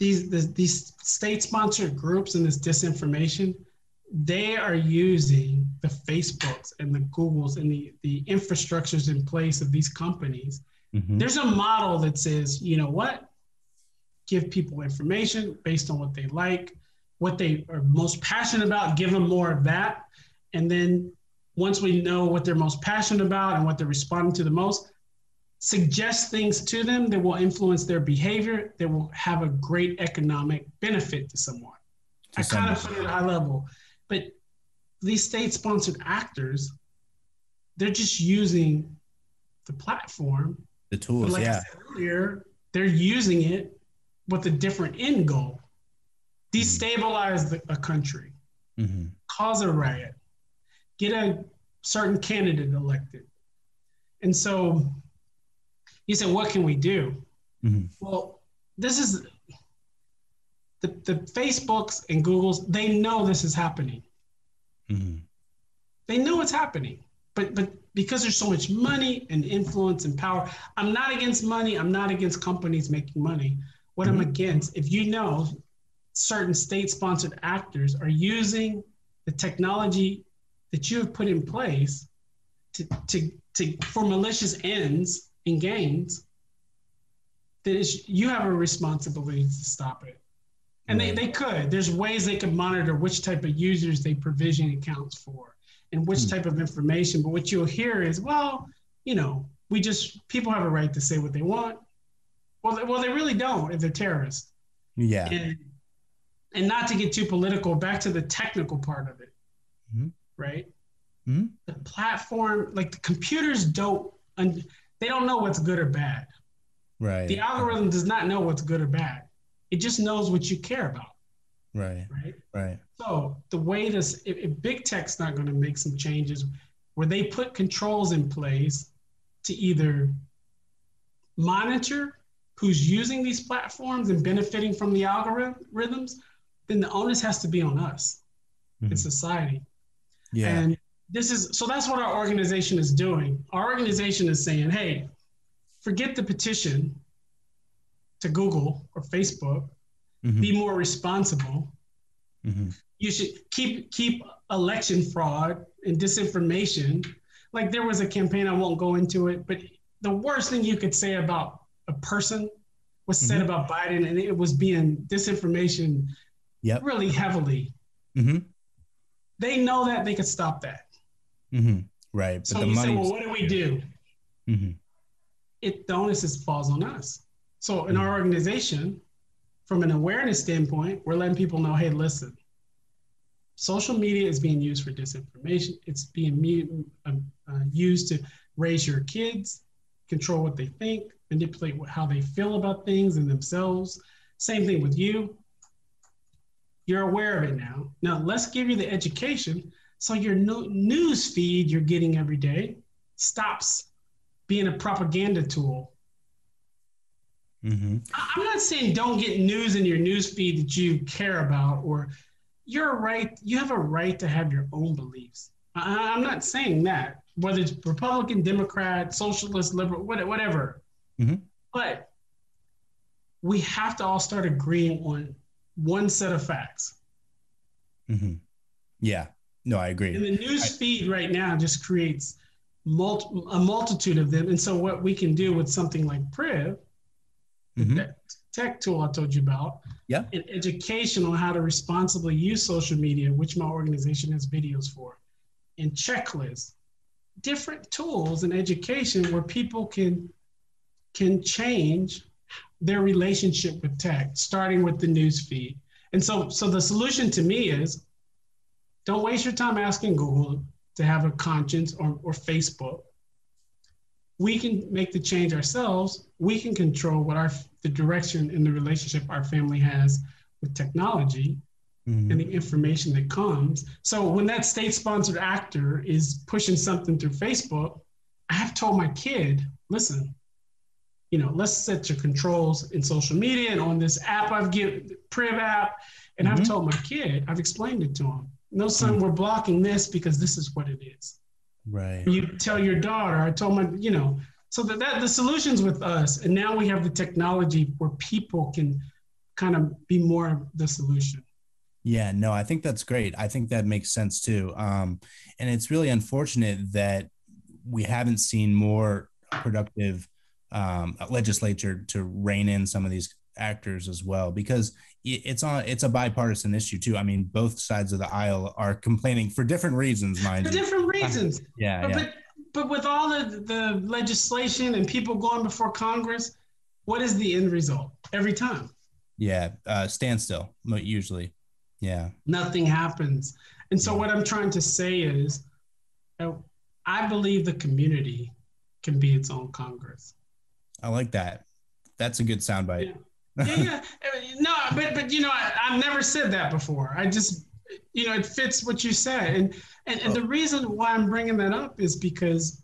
these the, these state-sponsored groups and this disinformation, they are using the Facebooks and the Googles and the the infrastructures in place of these companies. Mm-hmm. There's a model that says, you know what, give people information based on what they like, what they are most passionate about, give them more of that. And then once we know what they're most passionate about and what they're responding to the most, suggest things to them that will influence their behavior, that will have a great economic benefit to someone. To I kind of put it at a high level. But these state sponsored actors, they're just using the platform. The tools, like yeah. earlier, they're using it with a different end goal destabilize the, a country, mm-hmm. cause a riot, get a certain candidate elected. And so you said, what can we do? Mm-hmm. Well, this is the, the Facebooks and Googles, they know this is happening. Mm-hmm. They know it's happening. But but because there's so much money and influence and power, I'm not against money. I'm not against companies making money. What mm-hmm. I'm against, if you know certain state sponsored actors are using the technology that you have put in place to, to, to for malicious ends and gains, then you have a responsibility to stop it. And right. they, they could. There's ways they could monitor which type of users they provision accounts for and which mm-hmm. type of information. But what you'll hear is, well, you know, we just people have a right to say what they want. Well, they, well, they really don't if they're terrorists. Yeah. And, and not to get too political, back to the technical part of it, mm-hmm. right? Mm-hmm. The platform, like the computers don't, they don't know what's good or bad. Right. The algorithm does not know what's good or bad. It just knows what you care about. Right. Right. Right. So the way this, if, if big tech's not going to make some changes, where they put controls in place to either monitor who's using these platforms and benefiting from the algorithms, then the onus has to be on us mm-hmm. in society. Yeah. And this is so that's what our organization is doing. Our organization is saying, hey, forget the petition to Google or Facebook, mm-hmm. be more responsible. Mm-hmm. You should keep keep election fraud and disinformation. Like there was a campaign, I won't go into it, but the worst thing you could say about a person was said mm-hmm. about Biden, and it was being disinformation yep. really heavily. Mm-hmm. They know that they could stop that. Mm-hmm. Right. But so you say, well, what do we do? Mm-hmm. It the onus is, falls on us. So in our mm-hmm. organization, from an awareness standpoint, we're letting people know, hey, listen, social media is being used for disinformation. It's being um, uh, used to raise your kids, control what they think, manipulate how they feel about things and themselves. Same thing with you. You're aware of it now. Now let's give you the education so your news feed you're getting every day stops being a propaganda tool. Mm-hmm. I'm not saying don't get news in your news feed that you care about, or you're right. You have a right to have your own beliefs. I, am not saying that, whether it's Republican, Democrat, socialist, liberal, whatever. Mm-hmm. But we have to all start agreeing on one set of facts. Mm-hmm. Yeah. No, I agree. And the news feed right now just creates multi- a multitude of them. And so, what we can do with something like Priv, mm-hmm. that tech tool I told you about, yeah, and education on how to responsibly use social media, which my organization has videos for, and checklists, different tools and education where people can can change their relationship with tech, starting with the news feed. And so, so the solution to me is don't waste your time asking Google to have a conscience or, or Facebook. We can make the change ourselves. We can control what our the direction and the relationship our family has with technology mm-hmm. and the information that comes. So when that state-sponsored actor is pushing something through Facebook, I have told my kid, listen, you know, let's set your controls in social media and on this app I've given, Priv app. And mm-hmm. I've told my kid, I've explained it to him no son we're blocking this because this is what it is. Right. You tell your daughter i told my you know so that, that the solutions with us and now we have the technology where people can kind of be more the solution. Yeah no i think that's great. I think that makes sense too. Um, and it's really unfortunate that we haven't seen more productive um, legislature to rein in some of these actors as well because it's on it's a bipartisan issue too. I mean, both sides of the aisle are complaining for different reasons, mind for you. different <laughs> reasons. yeah, but, yeah. But, but with all the, the legislation and people going before Congress, what is the end result every time? Yeah, uh, standstill usually. Yeah, nothing happens. And so, what I'm trying to say is, I believe the community can be its own Congress. I like that. That's a good soundbite. Yeah yeah, yeah. No, but but you know, I, have never said that before. I just you know, it fits what you said. And and, and the oh. reason why I'm bringing that up is because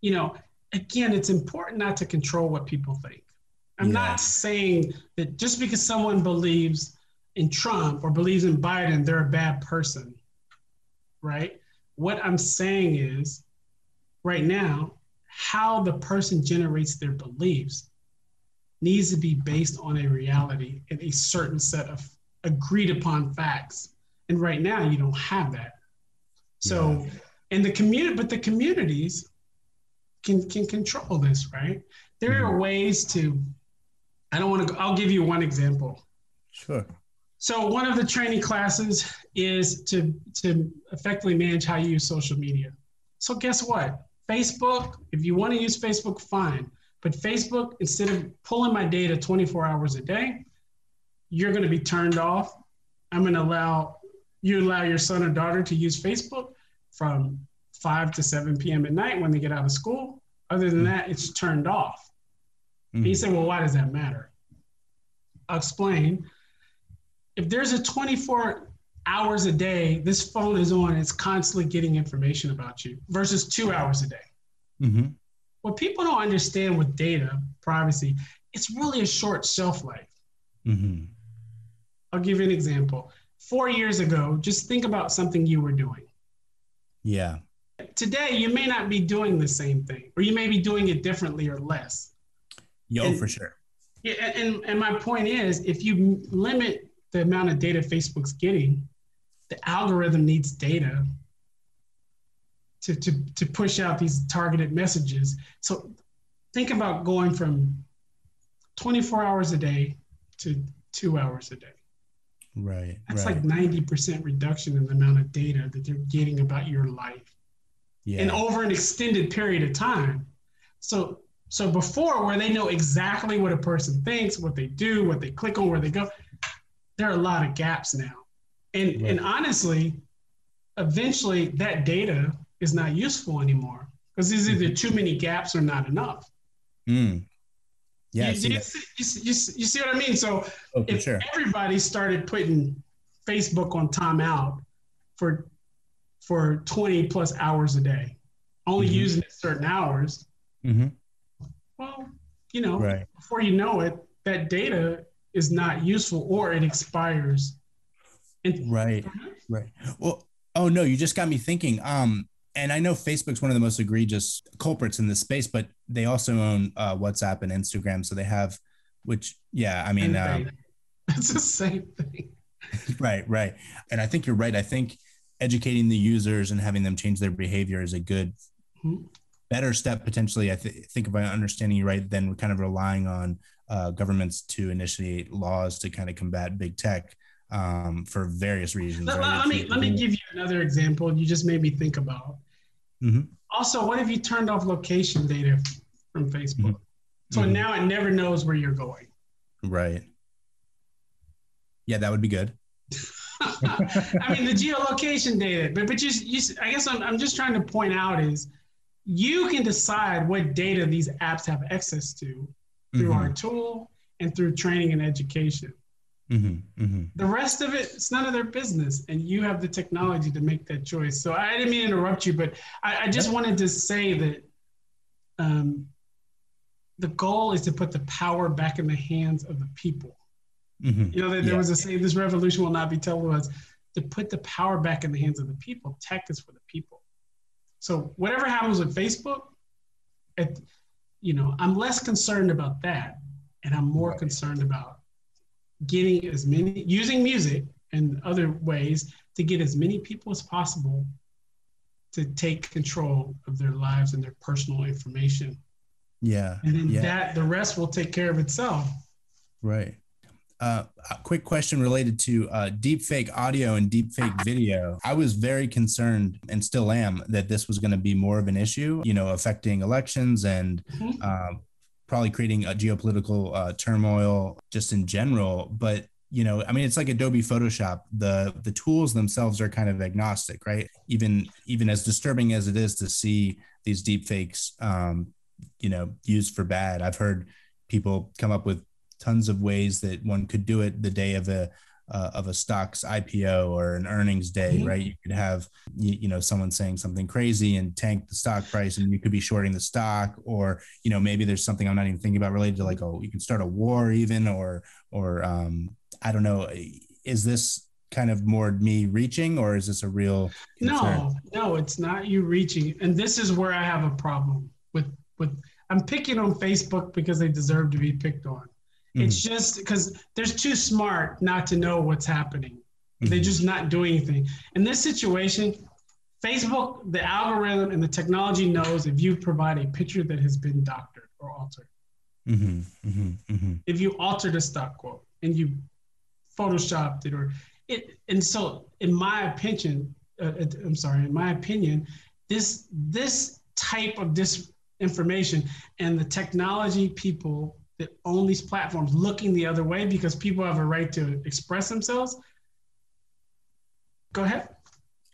you know, again, it's important not to control what people think. I'm yeah. not saying that just because someone believes in Trump or believes in Biden, they're a bad person. Right? What I'm saying is right now, how the person generates their beliefs needs to be based on a reality and a certain set of agreed upon facts. And right now, you don't have that. So, yeah. and the community, but the communities can can control this, right? There mm-hmm. are ways to. I don't want to. I'll give you one example. Sure. So one of the training classes is to to effectively manage how you use social media. So guess what? Facebook. If you want to use Facebook, fine. But Facebook, instead of pulling my data 24 hours a day, you're going to be turned off. I'm going to allow you allow your son or daughter to use Facebook from 5 to 7 p.m. at night when they get out of school. Other than that, it's turned off. Mm-hmm. He said, Well, why does that matter? I'll explain. If there's a 24 hours a day, this phone is on, it's constantly getting information about you versus two hours a day. Mm-hmm what people don't understand with data privacy, it's really a short shelf life. Mm-hmm. I'll give you an example. Four years ago, just think about something you were doing. Yeah. Today, you may not be doing the same thing, or you may be doing it differently or less. Yo, and, for sure. Yeah, and, and my point is if you limit the amount of data Facebook's getting, the algorithm needs data to, to, to push out these targeted messages. So think about going from 24 hours a day to two hours a day. Right. That's right. like 90% reduction in the amount of data that they're getting about your life. Yeah. And over an extended period of time. So so before where they know exactly what a person thinks, what they do, what they click on, where they go, there are a lot of gaps now. And right. and honestly, eventually that data is not useful anymore because there's either too many gaps or not enough. Mm. Yeah, you, see you, see, you, see, you see- what I mean? So Oh, if sure. everybody started putting Facebook on timeout for for 20 plus hours a day, only Mhm. using it certain hours, hmm well, you know, Right. before you know it, that data is not useful or it expires. And Right. Right. Well, oh no, you just got me thinking. Um, and I know Facebook's one of the most egregious culprits in this space, but they also own uh, WhatsApp and Instagram, so they have, which yeah, I mean, um, <laughs> it's the same thing. <laughs> right, right. And I think you're right. I think educating the users and having them change their behavior is a good, Mhm. better step potentially. I th- think if I'm understanding you right, then we're kind of relying on uh, governments to initiate laws to kind of combat big tech um, for various reasons. Let, right? let- let me let me give you another example. You just made me think about. Mhm. Also, what if you turned off location data from Facebook? So Mhm. now it never knows where you're going. Right. Yeah, that would be good. <laughs> I mean, the geolocation data, but but you, you I guess I'm, I'm just trying to point out is you can decide what data these apps have access to through Mhm. our tool and through training and education. Mhm, mhm. The rest of it, it's none of their business, and you have the technology to make that choice. So I didn't mean to interrupt you, but I, I just wanted to say that um, the goal is to put the power back in the hands of the people. Mhm. You know, there, there Yeah. was a saying, this revolution will not be televised. To put the power back in the hands of the people, tech is for the people. So whatever happens with Facebook, it, you know, I'm less concerned about that, and I'm more Right. concerned about getting as many using music and other ways to get as many people as possible to take control of their lives and their personal information, Yeah. and then yeah. that the rest will take care of itself. Right. Uh, a quick question related to uh, deepfake audio and deepfake video. I was very concerned and still am that this was going to be more of an issue, you know, affecting elections and Mhm. um, probably creating a geopolitical uh, turmoil just in general. But you know, I mean, it's like Adobe Photoshop. The the tools themselves are kind of agnostic, right? Even even as disturbing as it is to see these deepfakes, um, you know, used for bad. I've heard people come up with tons of ways that one could do it the day of a uh, of a stock's IPO or an earnings day, Mhm. right? You could have you, you know someone saying something crazy and tank the stock price, and you could be shorting the stock, or you know maybe there's something I'm not even thinking about related to like oh you can start a war even, or or um, I don't know. Is this kind of more me reaching, or is this a real concern? No, no, it's not you reaching. And this is where I have a problem with with I'm picking on Facebook because they deserve to be picked on. It's just because they're too smart not to know what's happening. They're Mhm. just not doing anything. In this situation, Facebook, the algorithm and the technology knows if you provide a picture that has been doctored or altered. Mhm, mhm, mhm. If you altered a stock quote and you photoshopped it or it and so in my opinion uh, i'm sorry in my opinion this this type of disinformation and the technology people that own these platforms looking the other way because people have a right to express themselves. Go ahead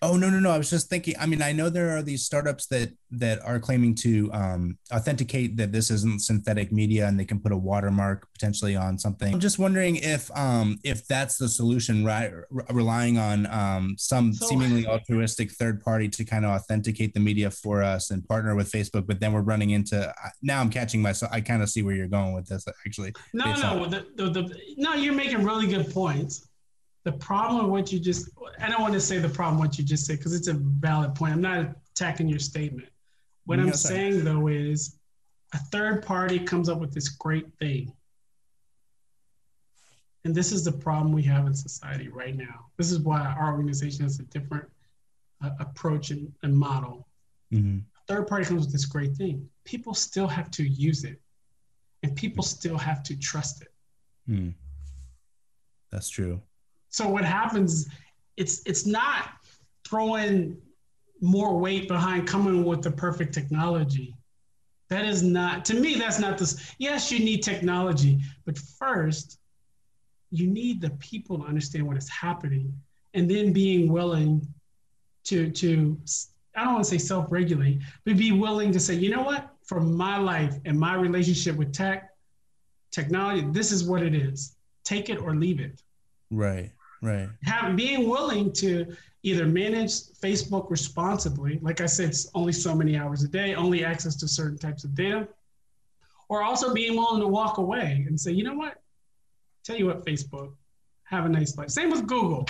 Oh no no no! I was just thinking. I mean, I know there are these startups that that are claiming to um, authenticate that this isn't synthetic media, and they can put a watermark potentially on something. I'm just wondering if um, if that's the solution, right? Re- relying on um, some So- seemingly altruistic third party to kind of authenticate the media for us and partner with Facebook, but then we're running into. Now I'm catching myself. I kind of see where you're going with this, actually. No, no, the, the, the, no, you're making really good points. The problem what you just, I don't want to say the problem what you just said because it's a valid point. I'm not attacking your statement. What I'm sorry. saying though is a third party comes up with this great thing. And this is the problem we have in society right now. This is why our organization has a different uh, approach and, and model Mhm. third party comes with this great thing. People still have to use it, and people still have to trust it. Hmm. That's true. So what happens? It's it's not throwing more weight behind coming with the perfect technology. That is not to me. That's not this. Yes, you need technology, but first, you need the people to understand what is happening, and then being willing to to I don't want to say self regulate, but be willing to say, you know what, for my life and my relationship with tech, technology, this is what it is. Take it or leave it. Right, right. Have, being willing to either manage Facebook responsibly, like I said, it's only so many hours a day, only access to certain types of data, or also being willing to walk away and say, you know what, tell you what, Facebook, have a nice life. Same with Google.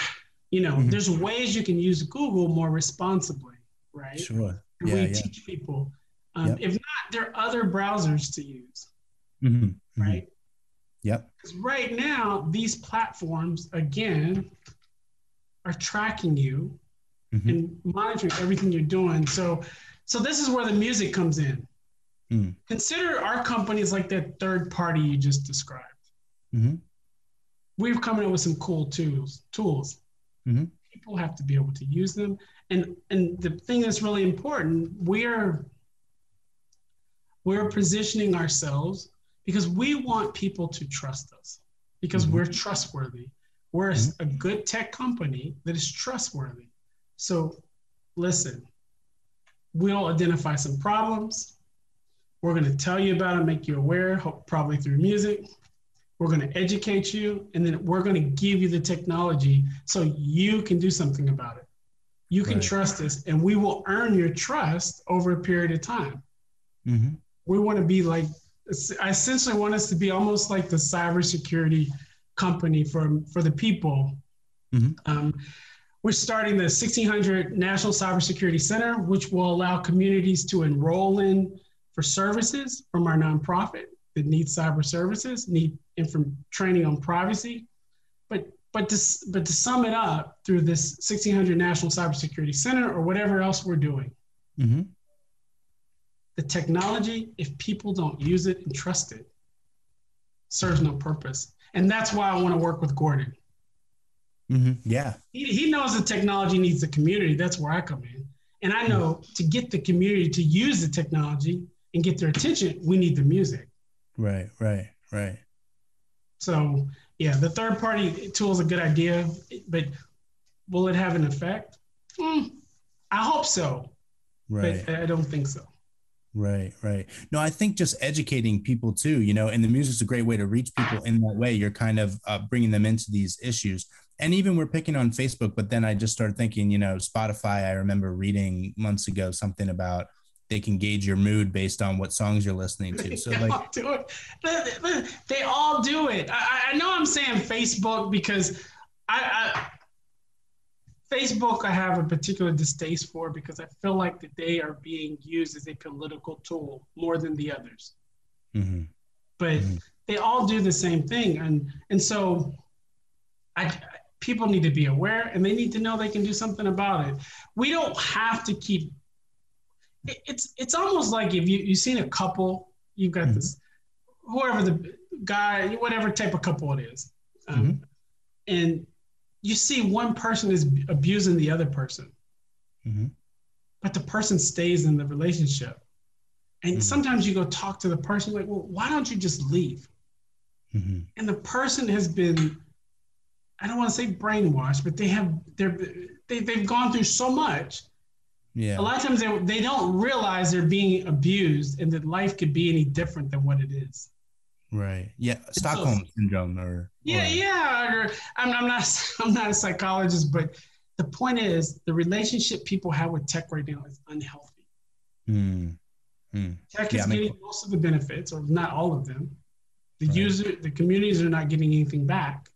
You know, mm-hmm. there's ways you can use Google more responsibly, right? Sure. And yeah, we yeah. teach people. Um, yep. If not, there are other browsers to use, mm-hmm. mm-hmm. right? Yep. Because right now, these platforms, again, are tracking you mm-hmm. and monitoring everything you're doing. So, so this is where the music comes in. Mm. Consider our companies like that third party you just described. Mm-hmm We've coming up with some cool tools. Tools. Mm-hmm. People have to be able to use them, and and the thing that's really important, we're we're positioning ourselves because we want people to trust us because mm-hmm. we're trustworthy. We're mm-hmm. a good tech company that is trustworthy. So, listen, we'll identify some problems. We're going to tell you about it, make you aware, probably through music. We're going to educate you, and then we're going to give you the technology so you can do something about it. You can right. trust us, and we will earn your trust over a period of time. Mm-hmm. We want to be like, I essentially want us to be almost like the cybersecurity company for, for the people. Mm-hmm. Um, we're starting the 1600 National Cybersecurity Center, which will allow communities to enroll in for services from our nonprofit that need cyber services, need inform- training on privacy. But but to, but to sum it up through this 1600 National Cybersecurity Center or whatever else we're doing, mm-hmm. The technology, if people don't use it and trust it, serves no purpose. And that's why I want to work with Gordon. Mm-hmm. Yeah. He, he knows the technology needs the community. That's where I come in. And I know mm-hmm. to get the community to use the technology and get their attention, we need the music. Right, right, right. So yeah, the third party tool is a good idea, but will it have an effect? Mm, I hope so. Right. But I don't think so. Right, right. No, I think just educating people too, you know, and the music's a great way to reach people in that way. You're kind of uh, bringing them into these issues. And even we're picking on Facebook, but then I just started thinking, you know, Spotify, I remember reading months ago something about they can gauge your mood based on what songs you're listening to. So <laughs> they like, do it. They, they, all do it. I, I, know I'm saying Facebook because I, I, Facebook I have a particular distaste for because I feel like that they are being used as a political tool more than the others. Mm-hmm. But mm-hmm. they all do the same thing, and and so I people need to be aware and they need to know they can do something about it. We don't have to keep it's it's almost like if you you've seen a couple, you've got mm-hmm. this whoever the guy, whatever type of couple it is, um, mm-hmm. and you see one person is abusing the other person, mm-hmm. but the person stays in the relationship. And mm-hmm. sometimes you go talk to the person, like, well, why don't you just leave? Mm-hmm. And the person has been, I don't want to say brainwashed, but they have they're they, they've gone through so much yeah. A lot of times they, they don't realize they're being abused and that life could be any different than what it is. Right. Yeah. Stockholm so, syndrome or, Yeah, or, yeah. Or, I'm, I'm not <laughs> I'm not a psychologist, but the point is the relationship people have with tech right now is unhealthy. Mm. Mm. Tech yeah, is getting most of the benefits, or not all of them. The right. user, the communities are not getting anything back.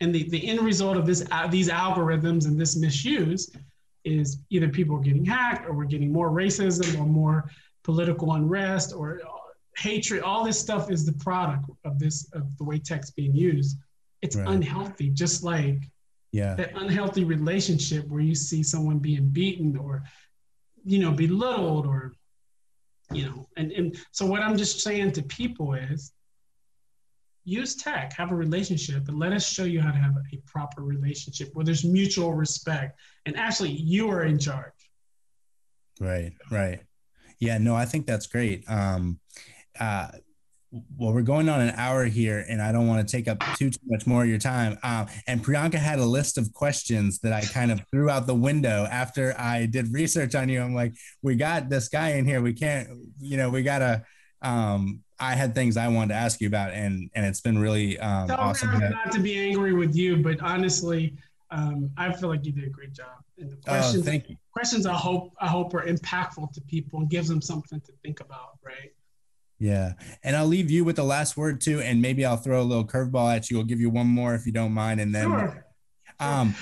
And the, the end result of this uh, these algorithms and this misuse is either people are getting hacked or we're getting more racism or more political unrest or hatred. All this stuff is the product of this of the way tech's being used. It's right. unhealthy, just like yeah. that unhealthy relationship where you see someone being beaten or you know belittled or you know and, and so what i'm just saying to people is use tech, have a relationship, and let us show you how to have a proper relationship where there's mutual respect. And actually, you are in charge. Right, right. Yeah, no, I think that's great. Um, uh, well, we're going on an hour here, and I don't want to take up too too much more of your time. Um, and Priyanka had a list of questions that I kind of threw out the window after I did research on you. I'm like, we got this guy in here. We can't, you know, we gotta. Um, I had things I wanted to ask you about, and and it's been really um, awesome. To not to be angry with you, but honestly, um, I feel like you did a great job. And the oh, questions, oh, thank you. questions, I hope I hope are impactful to people and gives them something to think about, right? Yeah. And I'll leave you with the last word too. And maybe I'll throw a little curveball at you. I'll give you one more if you don't mind. And then sure. um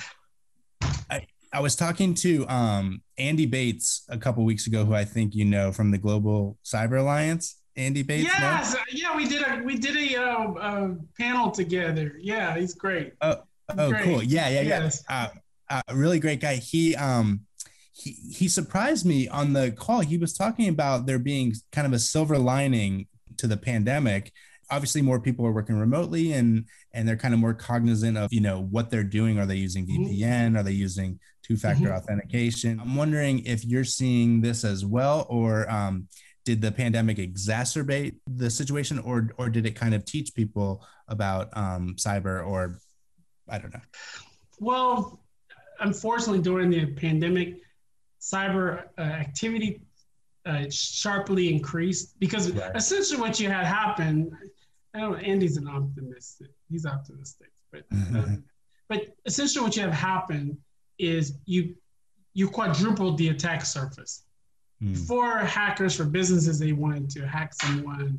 I, I was talking to um Andy Bates a couple weeks ago, who I think you know from the Global Cyber Alliance. Andy Bates. Yes, no? yeah, we did a we did a, uh, a panel together. Yeah, he's great. Oh, oh, great. cool. Yeah, yeah, yes. yeah. Uh, uh, really great guy. He um he, he surprised me on the call. He was talking about there being kind of a silver lining to the pandemic. Obviously, more people are working remotely and and they're kind of more cognizant of you know what they're doing. Are they using VPN? Mm-hmm. Are they using two-factor mm-hmm. authentication? I'm wondering if you're seeing this as well, or um, did the pandemic exacerbate the situation, or or did it kind of teach people about um, cyber, or I don't know. Well, unfortunately, during the pandemic, cyber uh, activity uh, sharply increased because right. essentially what you had happen. I know Andy's an optimist. He's optimistic, but um, <laughs> but essentially what you have happened is you you quadrupled the attack surface. Mm. For hackers, for businesses, they wanted to hack someone.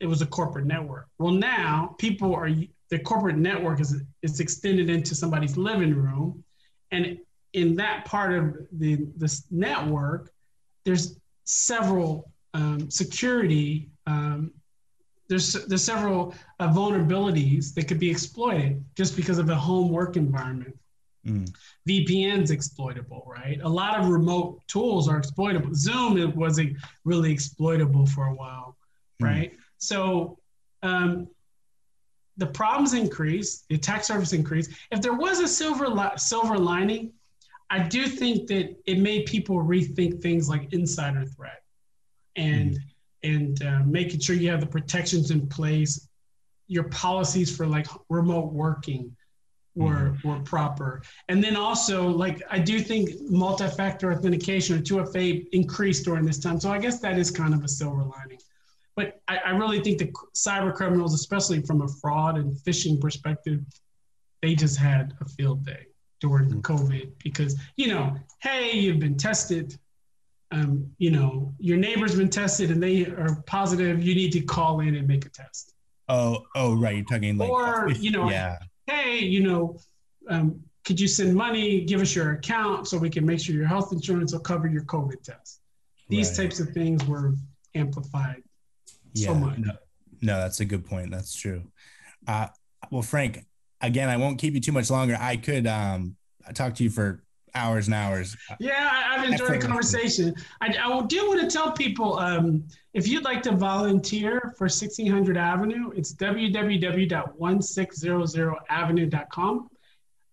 It was a corporate network. Well, now people are the corporate network is is extended into somebody's living room, and in that part of the this network, there's several um, security. Um, there's there's several uh, vulnerabilities that could be exploited just because of a home work environment. Mm. VPN's exploitable, right? A lot of remote tools are exploitable. Zoom it wasn't really exploitable for a while, mm. right? So um, the problems increase, the attack surface increase. If there was a silver li- silver lining, I do think that it made people rethink things like insider threat and mm and uh, making sure you have the protections in place. Your policies for like remote working were mm were proper, and then also like I do think multi-factor authentication or 2FA increased during this time. So I guess that is kind of a silver lining. But I, I really think the cyber criminals, especially from a fraud and phishing perspective, they just had a field day during mm-hmm. COVID because, you know, hey, you've been tested. Um, you know, your neighbor's been tested and they are positive. You need to call in and make a test. Oh, oh, right. You're talking like, or you know, yeah. Hey, you know, um, could you send money? Give us your account so we can make sure your health insurance will cover your COVID test. These right. types of things were amplified yeah, so much. No, no, that's a good point. That's true. Uh, well, Frank, again, I won't keep you too much longer. I could um, talk to you for hours and hours. Yeah, I've enjoyed the conversation. I, I do want to tell people um, if you'd like to volunteer for 1600 Avenue, it's www.1600avenue.com.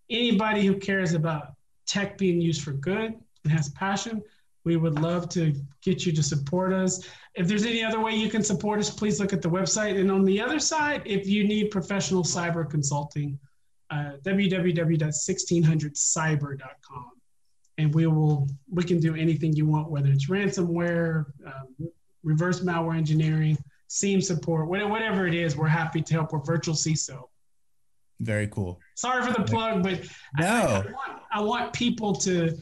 Anybody who cares about tech being used for good and has passion, we would love to get you to support us. If there's any other way you can support us, please look at the website. And on the other side, if you need professional cyber consulting, uh, www.1600cyber.com. And we will we can do anything you want, whether it's ransomware, um, reverse malware engineering, SIEM support, whatever it is. We're happy to help. We're virtual CISO. Very cool. Sorry for the plug, but no, I, I, want, I want people to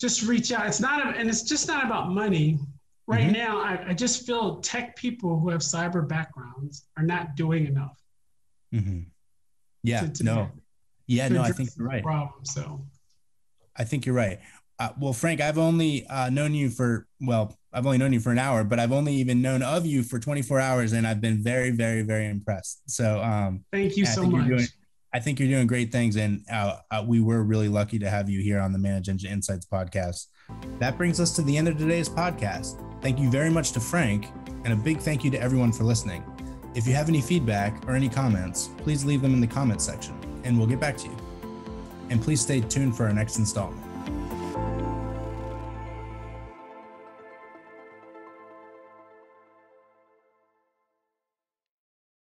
just reach out. It's not, a, and it's just not about money. Right mm-hmm. now, I, I, just feel tech people who have cyber backgrounds are not doing enough. Mm-hmm. Yeah, to, to no, yeah, no, I think you're right. Problem, so I think you're right. Uh, well, Frank, I've only uh, known you for well, I've only known you for an hour, but I've only even known of you for 24 hours, and I've been very, very, very impressed. So, um, thank you so much. Doing, I think you're doing great things, and uh, uh, we were really lucky to have you here on the ManageEngine Insights podcast. That brings us to the end of today's podcast. Thank you very much to Frank, and a big thank you to everyone for listening. If you have any feedback or any comments, please leave them in the comments section, and we'll get back to you. And please stay tuned for our next installment.